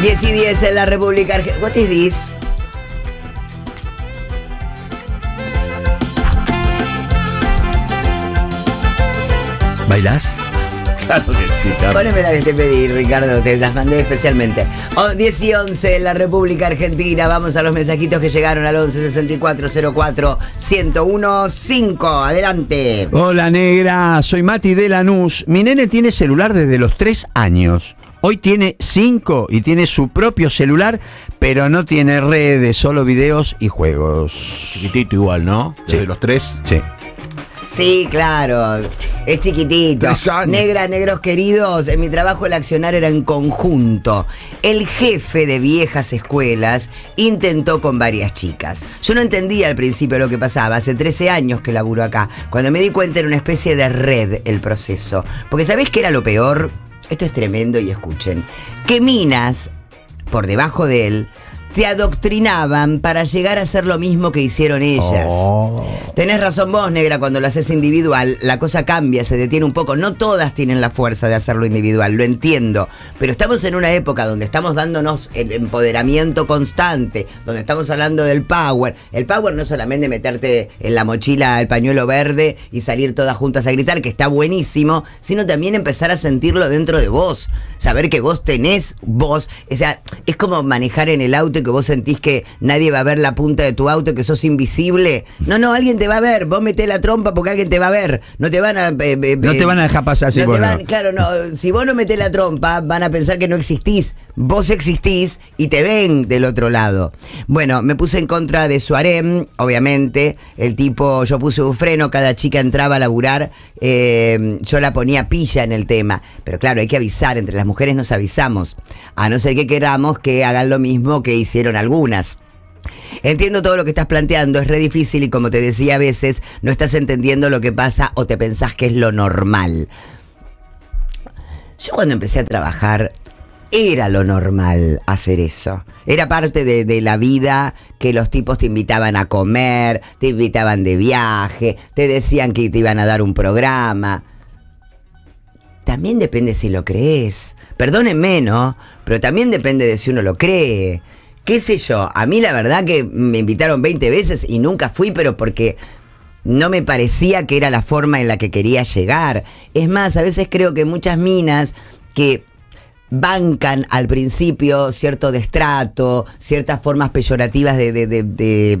10 y 10 en la República Argentina. What is this? ¿Bailás? Claro que sí, Carlos. Poneme la que te pedí, Ricardo, te las mandé especialmente. Oh, 10 y 11 en la República Argentina. Vamos a los mensajitos que llegaron al 11 64 04 101 5. Adelante. Hola negra, soy Mati de Lanús. Mi nene tiene celular desde los 3 años. Hoy tiene 5 y tiene su propio celular, pero no tiene redes, solo videos y juegos. Chiquitito igual, ¿no? Sí. De los tres. Sí. Sí, claro. Es chiquitito. Negra, negros queridos, en mi trabajo el accionar era en conjunto. El jefe de viejas escuelas intentó con varias chicas. Yo no entendía al principio lo que pasaba. Hace 13 años que laburo acá. Cuando me di cuenta era una especie de red el proceso. Porque ¿sabés qué era lo peor? Esto es tremendo y escuchen. Que minas, por debajo de él, te adoctrinaban para llegar a hacer lo mismo que hicieron ellas. Oh. Tenés razón vos, negra, cuando lo haces individual, la cosa cambia, se detiene un poco. No todas tienen la fuerza de hacerlo individual, lo entiendo. Pero estamos en una época donde estamos dándonos el empoderamiento constante, donde estamos hablando del power. El power no es solamente meterte en la mochila el pañuelo verde y salir todas juntas a gritar, que está buenísimo, sino también empezar a sentirlo dentro de vos. Saber que vos tenés voz. O sea, es como manejar en el auto y que vos sentís que nadie va a ver la punta de tu auto, que sos invisible. No, no, alguien te va a ver. Vos metés la trompa porque alguien te va a ver. No te van a. eh, eh, No te eh, van a dejar pasar así, no te bueno. van- Claro, no. Si vos no metés la trompa, van a pensar que no existís. Vos existís y te ven del otro lado. Bueno, me puse en contra de Suarem, obviamente. El tipo, yo puse un freno, cada chica entraba a laburar. eh, yo la ponía pilla en el tema. Pero claro, hay que avisar. Entre las mujeres nos avisamos. A no ser que queramos que hagan lo mismo que hicieron algunas. Entiendo todo lo que estás planteando, es re difícil y como te decía a veces, no estás entendiendo lo que pasa o te pensás que es lo normal. Yo cuando empecé a trabajar era lo normal hacer eso. Era parte de, la vida que los tipos te invitaban a comer, te invitaban de viaje, te decían que te iban a dar un programa. También depende si lo crees. Perdónenme, ¿no? Pero también depende de si uno lo cree. ¿Qué sé yo? A mí la verdad que me invitaron 20 veces y nunca fui, pero porque no me parecía que era la forma en la que quería llegar. Es más, a veces creo que muchas minas que bancan al principio cierto destrato, ciertas formas peyorativas de,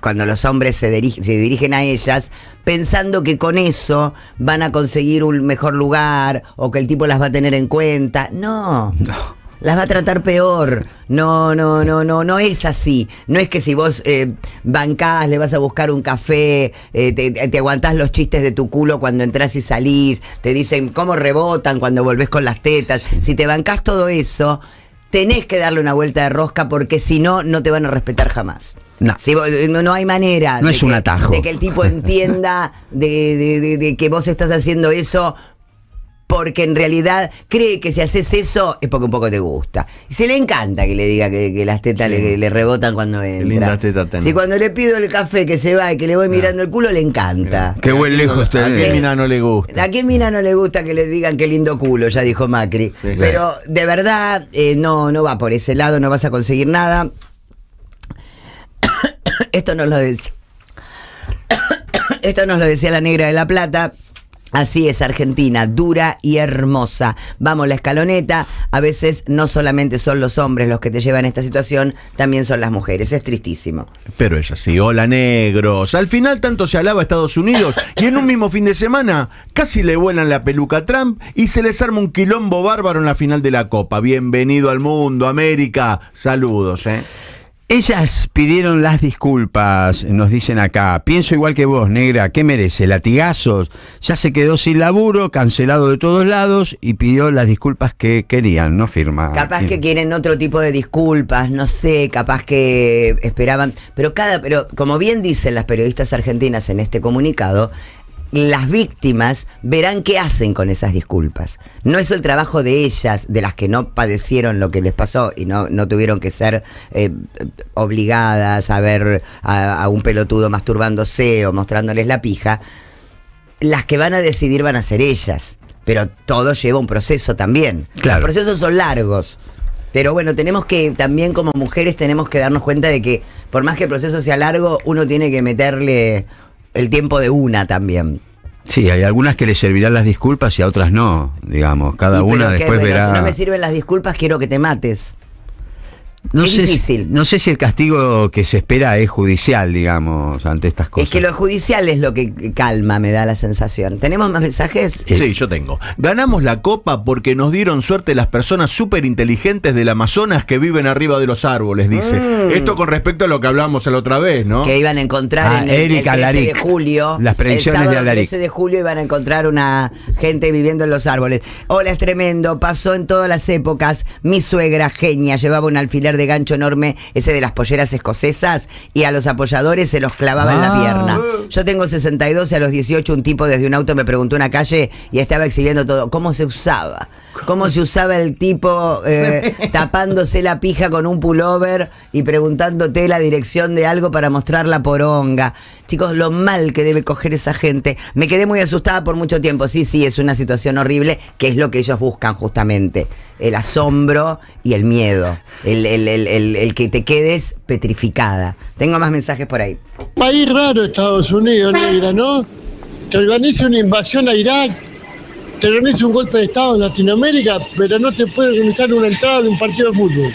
cuando los hombres se, dirige- se dirigen a ellas, pensando que con eso van a conseguir un mejor lugar o que el tipo las va a tener en cuenta. No. Las va a tratar peor. No, no, no, no, no es así. No es que si vos eh, bancás, le vas a buscar un café, eh, te, te aguantás los chistes de tu culo cuando entras y salís, te dicen cómo rebotan cuando volvés con las tetas. Si te bancás todo eso, tenés que darle una vuelta de rosca porque si no, no te van a respetar jamás. No. Si vos- no, no hay manera No de es un que- atajo. de que el tipo entienda de, de- de- de que vos estás haciendo eso porque en realidad cree que si haces eso es porque un poco te gusta. Y se le encanta que le diga que, que las tetas le, le rebotan cuando entra. linda teta tenés. Si cuando le pido el café que se va y que le voy mirando el culo, le encanta. Qué buen lejos ¿A qué tenés. mina no le gusta? ¿A qué mina no le gusta que le digan qué lindo culo? Ya dijo Macri. Sí, claro. Pero de verdad, eh, no, no va por ese lado, no vas a conseguir nada. Esto nos lo decía. Esto nos lo decía la negra de la plata. Así es Argentina, dura y hermosa. Vamos, la escaloneta, a veces no solamente son los hombres los que te llevan a esta situación, también son las mujeres. Es tristísimo. Pero es así, hola negros. Al final tanto se alaba a Estados Unidos y en un mismo fin de semana casi le vuelan la peluca a Trump y se les arma un quilombo bárbaro en la final de la Copa. Bienvenido al mundo, América. Saludos, ¿eh? Ellas pidieron las disculpas, nos dicen acá. Pienso igual que vos, negra. ¿Qué merece? ¿Latigazos? Ya se quedó sin laburo, cancelado de todos lados y pidió las disculpas que querían, no firma. Capaz que quieren otro tipo de disculpas, no sé, capaz que esperaban, pero cada, pero como bien dicen las periodistas argentinas en este comunicado, las víctimas verán qué hacen con esas disculpas. No es el trabajo de ellas, de las que no padecieron lo que les pasó y no, no tuvieron que ser eh, obligadas a ver a, a un pelotudo masturbándose o mostrándoles la pija. Las que van a decidir van a ser ellas. Pero todo lleva un proceso también. Claro. Los procesos son largos. Pero bueno, tenemos que, también como mujeres, tenemos que darnos cuenta de que por más que el proceso sea largo, uno tiene que meterle el tiempo de una también. Sí, hay algunas que le servirán las disculpas y a otras no, digamos. Cada Y una pero que, después verá. Si no me sirven las disculpas, quiero que te mates. No es sé, si- no sé si el castigo que se espera es judicial, digamos, ante estas cosas. Es que lo judicial es lo que calma, me da la sensación. ¿Tenemos más mensajes? Eh, Sí, yo tengo. Ganamos la copa porque nos dieron suerte las personas súper inteligentes del Amazonas que viven arriba de los árboles, dice. Mm. Esto con respecto a lo que hablábamos la otra vez, ¿no? Que iban a encontrar Ah, en el, el Erika 13 de julio. Las predicciones el sábado de Alaric. 13 de julio iban a encontrar una gente viviendo en los árboles. Hola, es tremendo. Pasó en todas las épocas. Mi suegra, genia, llevaba un alfiler de gancho enorme, ese de las polleras escocesas, y a los apoyadores se los clavaba en la Ah. pierna. Yo tengo 62 y a los 18 un tipo desde un auto me preguntó una calle y estaba exhibiendo todo. ¿Cómo se usaba? ¿Cómo se usaba el tipo eh, tapándose la pija con un pullover y preguntándote la dirección de algo para mostrar la poronga? Chicos, lo mal que debe coger esa gente. Me quedé muy asustada por mucho tiempo. Sí, sí, es una situación horrible, que es lo que ellos buscan justamente. El asombro y el miedo. El, el- el- el- el que te quedes petrificada. Tengo más mensajes por ahí. País raro Estados Unidos, negra, ¿no? Te organiza una invasión a Irak, te organiza un golpe de Estado en Latinoamérica, pero no te puede organizar una entrada de un partido de fútbol.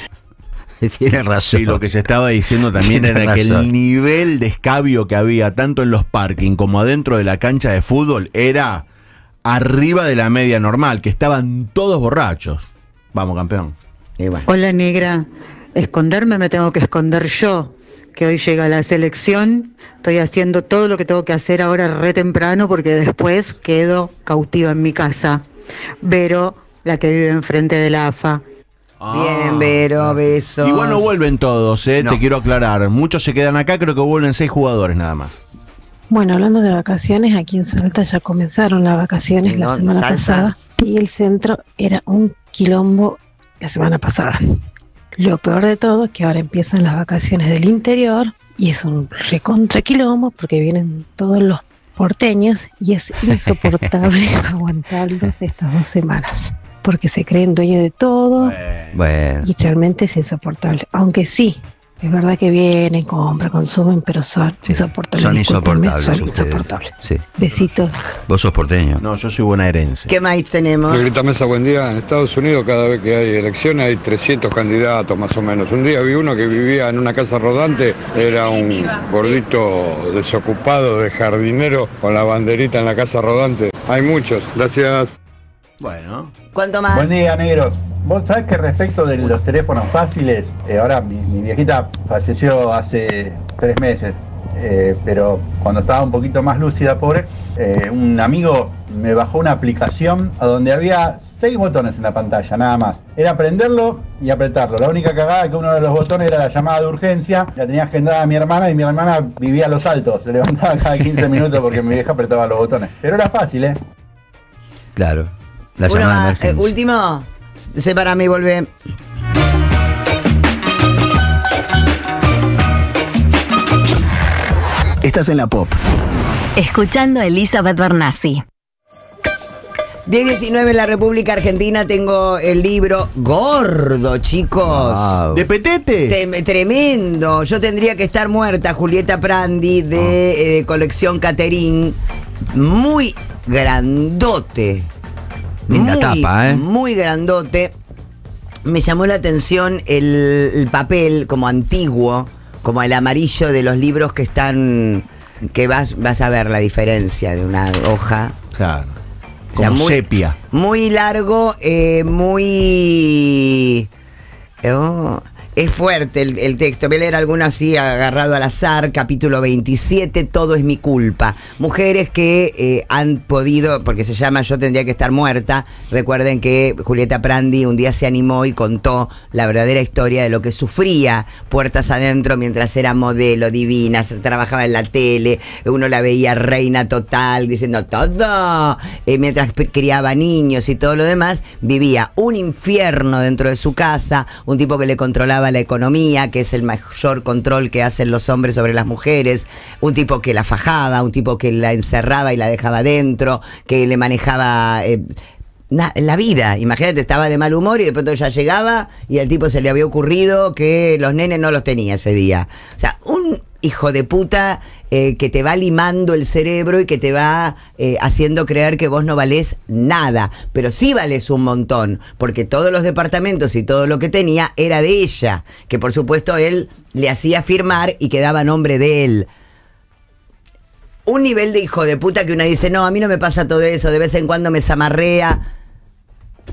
Tiene razón. Sí, lo que se estaba diciendo también Tiene era que el nivel de escabio que había tanto en los parking como adentro de la cancha de fútbol era arriba de la media normal, que estaban todos borrachos. Vamos, campeón. Hola negra, esconderme me tengo que esconder yo, que hoy llega la selección, estoy haciendo todo lo que tengo que hacer ahora re temprano porque después quedo cautiva en mi casa. Vero, la que vive enfrente de la AFA. Bien, Vero, besos. Igual no vuelven todos, eh, No. te quiero aclarar. Muchos se quedan acá, creo que vuelven seis jugadores nada más. Bueno, hablando de vacaciones, aquí en Salta ya comenzaron las vacaciones la semana pasada y el centro era un quilombo la semana pasada. Lo peor de todo es que ahora empiezan las vacaciones del interior y es un recontra quilombo porque vienen todos los porteños y es insoportable aguantarlos estas dos semanas porque se creen dueños de todo Bueno. y realmente es insoportable. Aunque sí, es verdad que vienen, compran, consumen, pero son Sí, insoportables. Son insoportables. Son insoportables. Sí. Besitos. Vos sos porteño. No, yo soy bonaerense. ¿Qué más tenemos? Negrita Mesa, buen día. En Estados Unidos cada vez que hay elecciones hay 300 candidatos más o menos. Un día vi uno que vivía en una casa rodante, era un gordito desocupado de jardinero con la banderita en la casa rodante. Hay muchos. Gracias. Bueno. ¿Cuánto más? Buen día, negros. Vos sabés que respecto de los teléfonos fáciles, eh, ahora mi, mi viejita falleció hace tres meses, eh, pero cuando estaba un poquito más lúcida, pobre, eh, un amigo me bajó una aplicación a donde había seis botones en la pantalla, nada más. Era prenderlo y apretarlo. La única cagada que uno de los botones era la llamada de urgencia. La tenía agendada a mi hermana y mi hermana vivía a los altos. Se levantaba cada 15 minutos porque mi vieja apretaba los botones. Pero era fácil, ¿eh? Claro. La Uno llamada de más. Eh, último. Se para mí, volvé. Estás en la pop. Escuchando a Elizabeth Bernassi. 10-19 en la República Argentina tengo el libro gordo, chicos. Wow. ¿De petete? Tem- tremendo. Yo tendría que estar muerta, Julieta Prandi, de eh, colección Caterín. Muy grandote. Linda muy, tapa, ¿eh? Muy grandote. Me llamó la atención el, el papel como antiguo, como el amarillo de los libros que están. que vas, vas a ver la diferencia de una hoja. Claro. O sea, Como muy- sepia. Muy largo, eh, muy... oh, es fuerte el, texto. Voy a leer alguno así agarrado al azar. Capítulo 27, Todo es mi culpa. Mujeres que eh, han podido, porque se llama Yo tendría que estar muerta. Recuerden que Julieta Prandi un día se animó y contó la verdadera historia de lo que sufría puertas adentro mientras era modelo divina, se- trabajaba en la tele, uno la veía reina total, diciendo todo, eh, mientras criaba niños y todo lo demás, vivía un infierno dentro de su casa, un tipo que le controlaba la economía, que es el mayor control que hacen los hombres sobre las mujeres, un tipo que la fajaba, un tipo que la encerraba y la dejaba dentro, que le manejaba... eh, la vida. Imagínate, estaba de mal humor y de pronto ya llegaba y al tipo se le había ocurrido que los nenes no los tenía ese día. O sea, un hijo de puta eh, que te va limando el cerebro y que te va eh, haciendo creer que vos no valés nada, pero sí valés un montón, porque todos los departamentos y todo lo que tenía era de ella, que por supuesto él le hacía firmar y quedaba nombre de él un nivel de hijo de puta que uno dice, no, a mí no me pasa todo eso, de vez en cuando me zamarrea.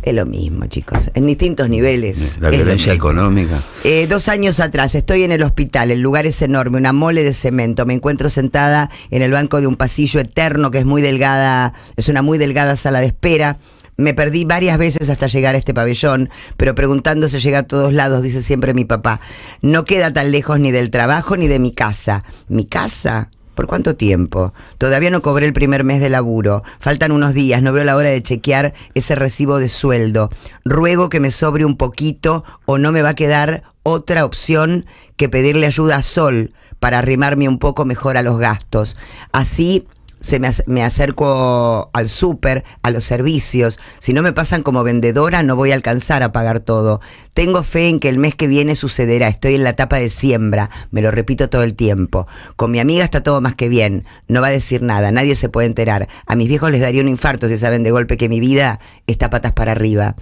Es lo mismo, chicos, en distintos niveles. La Es lo violencia económica. Eh, dos años atrás estoy en el hospital, el lugar es enorme, una mole de cemento. Me encuentro sentada en el banco de un pasillo eterno que es muy delgada, es una muy delgada sala de espera. Me perdí varias veces hasta llegar a este pabellón, pero preguntando se llega a todos lados, dice siempre mi papá. No queda tan lejos ni del trabajo ni de mi casa. ¿Mi casa? ¿Por cuánto tiempo? Todavía no cobré el primer mes de laburo. Faltan unos días, no veo la hora de chequear ese recibo de sueldo. Ruego que me sobre un poquito o no me va a quedar otra opción que pedirle ayuda a Sol para arrimarme un poco mejor a los gastos. Así se me, me acerco al súper, a los servicios. Si no me pasan como vendedora, no voy a alcanzar a pagar todo. Tengo fe en que el mes que viene sucederá. Estoy en la etapa de siembra. Me lo repito todo el tiempo. Con mi amiga está todo más que bien. No va a decir nada. Nadie se puede enterar. A mis viejos les daría un infarto si saben de golpe que mi vida está patas para arriba.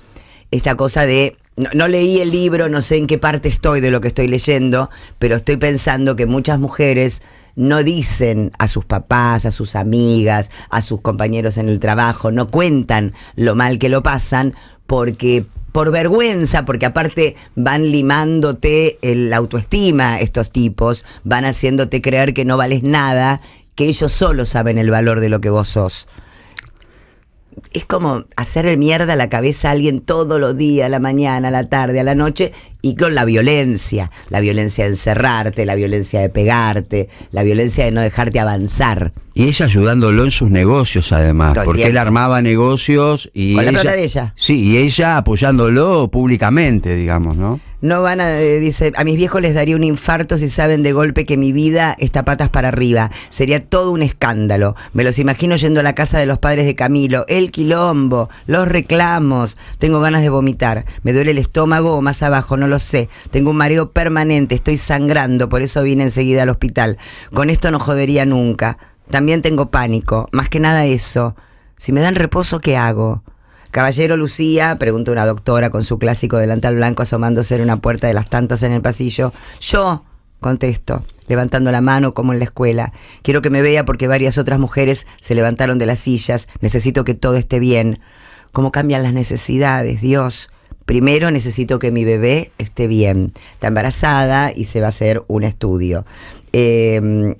Esta cosa de no, leí el libro, no sé en qué parte estoy de lo que estoy leyendo, pero estoy pensando que muchas mujeres no dicen a sus papás, a sus amigas, a sus compañeros en el trabajo, no cuentan lo mal que lo pasan porque por vergüenza, porque aparte van limándote el autoestima estos tipos, van haciéndote creer que no vales nada, que ellos solo saben el valor de lo que vos sos es como hacerle mierda a la cabeza a alguien todos los días, a la mañana, a la tarde, a la noche, y con la violencia. La violencia de encerrarte, la violencia de pegarte, la violencia de no dejarte avanzar. Y ella ayudándolo en sus negocios, además, Todo porque tiempo. él armaba negocios y. Con la plata de ella. Sí, y ella apoyándolo públicamente, digamos, ¿no? No van a, eh, dice, a mis viejos les daría un infarto si saben de golpe que mi vida está patas para arriba. Sería todo un escándalo. Me los imagino yendo a la casa de los padres de Camilo, el quilombo, los reclamos. Tengo ganas de vomitar. Me duele el estómago o más abajo, no lo sé. Tengo un mareo permanente, estoy sangrando, por eso vine enseguida al hospital. Con esto no jodería nunca. También tengo pánico, más que nada eso. Si me dan reposo, ¿qué hago? Caballero Lucía, pregunta una doctora con su clásico delantal blanco asomándose en una puerta de las tantas en el pasillo. Yo, contesto, levantando la mano como en la escuela. Quiero que me vea porque varias otras mujeres se levantaron de las sillas. Necesito que todo esté bien. ¿Cómo cambian las necesidades, Dios? Primero necesito que mi bebé esté bien. Está embarazada y se va a hacer un estudio. Eh,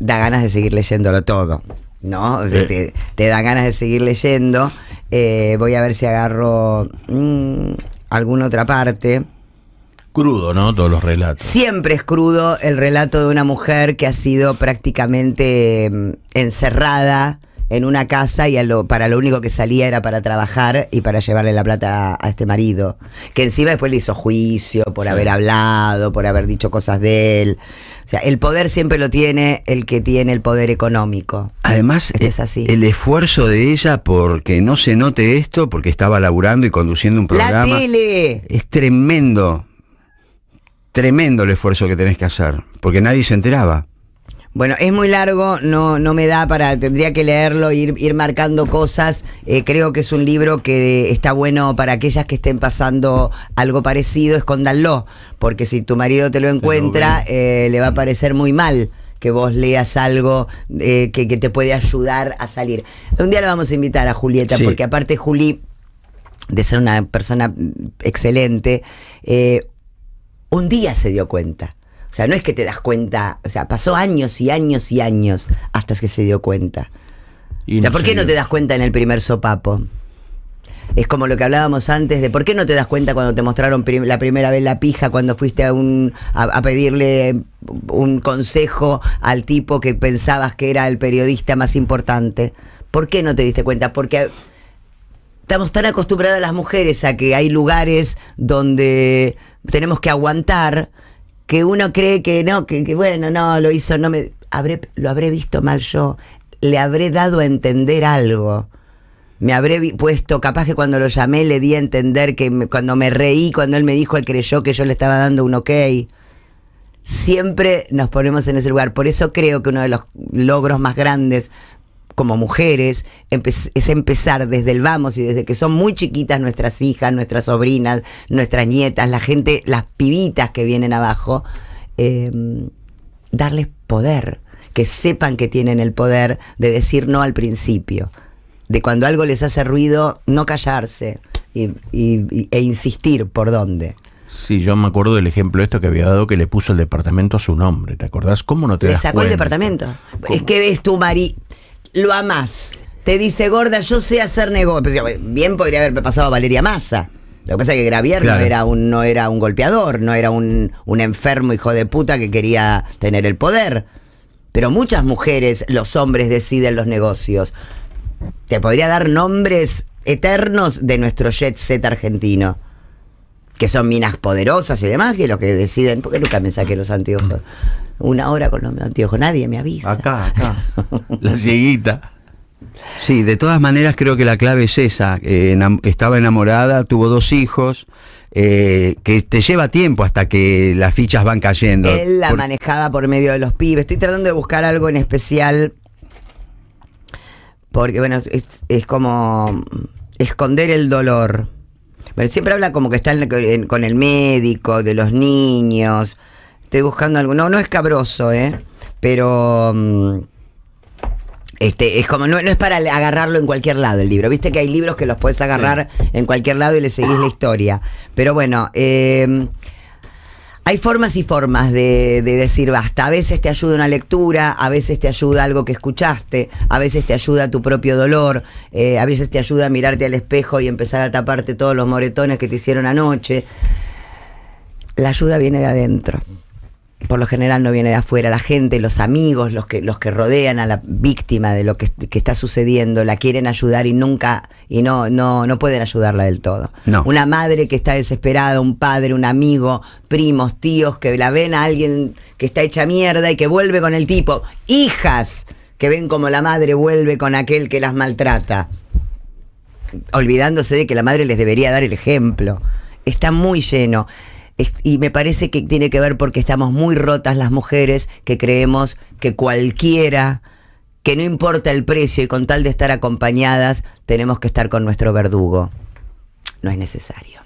da ganas de seguir leyéndolo todo. ¿No? O sea, Sí. te, te da ganas de seguir leyendo. Eh, voy a ver si agarro mm, alguna otra parte. Crudo, ¿no? Todos los relatos. Siempre es crudo el relato de una mujer que ha sido prácticamente mm, encerrada en una casa y a lo- para lo único que salía era para trabajar y para llevarle la plata a, a este marido. Que encima después le hizo juicio por haber hablado, por haber dicho cosas de él. O sea, el poder siempre lo tiene el que tiene el poder económico. Además, Esto es así. el esfuerzo de ella porque no se note esto, porque estaba laburando y conduciendo un ¡La programa. tele! Es tremendo. Tremendo el esfuerzo que tenés que hacer, porque nadie se enteraba. Bueno, es muy largo, no, no me da para, tendría que leerlo, ir, ir marcando cosas. Eh, creo que es un libro que está bueno para aquellas que estén pasando algo parecido, escóndanlo, porque si tu marido te lo encuentra, eh, le va a parecer muy mal que vos leas algo eh, que, que te puede ayudar a salir. Un día le vamos a invitar a Julieta, Sí. porque aparte Juli, de ser una persona excelente, un día se dio cuenta. O sea, no es que te das cuenta, o sea, pasó años y años y años hasta que se dio cuenta. Y o sea, no ¿por qué no te das cuenta en el primer sopapo? Es como lo que hablábamos antes de por qué no te das cuenta cuando te mostraron prim- la primera vez la pija, cuando fuiste a, un, a, a pedirle un consejo al tipo que pensabas que era el periodista más importante. ¿Por qué no te diste cuenta? Porque estamos tan acostumbradas las mujeres a que hay lugares donde tenemos que aguantar que uno cree que no, que, bueno, no, lo hizo, no me. Habré, lo habré visto mal yo, le habré dado a entender algo. Me habré puesto, capaz que cuando lo llamé le di a entender que cuando me reí, cuando él me dijo, él creyó que yo le estaba dando un ok. Siempre nos ponemos en ese lugar. Por eso creo que uno de los logros más grandes como mujeres empe- es empezar desde el vamos y desde que son muy chiquitas nuestras hijas, nuestras sobrinas, nuestras nietas, la gente, las pibitas que vienen abajo, eh, darles poder, que sepan que tienen el poder de decir no al principio, de cuando algo les hace ruido, no callarse y- y- y- e insistir por dónde. Sí, yo me acuerdo del ejemplo esto que había dado que le puso el departamento a su nombre, ¿te acordás? ¿Cómo no te Le das sacó el departamento. Es que ves tu marido, lo amás, te dice gorda, yo sé hacer negocio. Bien podría haberme pasado a Valeria Massa. Lo que pasa es que Gravier no, era un, no era un golpeador, no era un, un enfermo hijo de puta que quería tener el poder. Pero muchas mujeres, los hombres deciden los negocios. Te podría dar nombres eternos de nuestro jet set argentino. Que son minas poderosas y demás, que los que deciden. ¿Por qué nunca me saqué los anteojos? Una hora con los anteojos, nadie me avisa. Acá, acá. La cieguita. Sí, de todas maneras creo que la clave es esa. eh, enam- estaba enamorada, tuvo dos hijos, eh, que te lleva tiempo hasta que las fichas van cayendo. Él la Por- manejaba por medio de los pibes. Estoy tratando de buscar algo en especial. Porque, bueno, es, es como esconder el dolor. Pero siempre habla como que está en- en- con el médico, de los niños. Estoy buscando algo. No, no es cabroso, ¿eh? Pero. mm, Este, es como, no, no es para agarrarlo en cualquier lado el libro. Viste que hay libros que los puedes agarrar en cualquier lado y le seguís la historia. Pero bueno, eh, hay formas y formas de, de decir basta. A veces te ayuda una lectura, a veces te ayuda algo que escuchaste, a veces te ayuda tu propio dolor, eh, a veces te ayuda a mirarte al espejo y empezar a taparte todos los moretones que te hicieron anoche. La ayuda viene de adentro. Por lo general no viene de afuera. La gente, los amigos, los que, los que rodean a la víctima de lo que, que está sucediendo, la quieren ayudar y nunca, y no, no, no pueden ayudarla del todo. No. Una madre que está desesperada, un padre, un amigo, primos, tíos, que la ven a alguien que está hecha mierda y que vuelve con el tipo. Hijas que ven como la madre vuelve con aquel que las maltrata. Olvidándose de que la madre les debería dar el ejemplo. Está muy lleno. Y me parece que tiene que ver porque estamos muy rotas las mujeres que creemos que cualquiera, que no importa el precio y con tal de estar acompañadas, tenemos que estar con nuestro verdugo. No es necesario.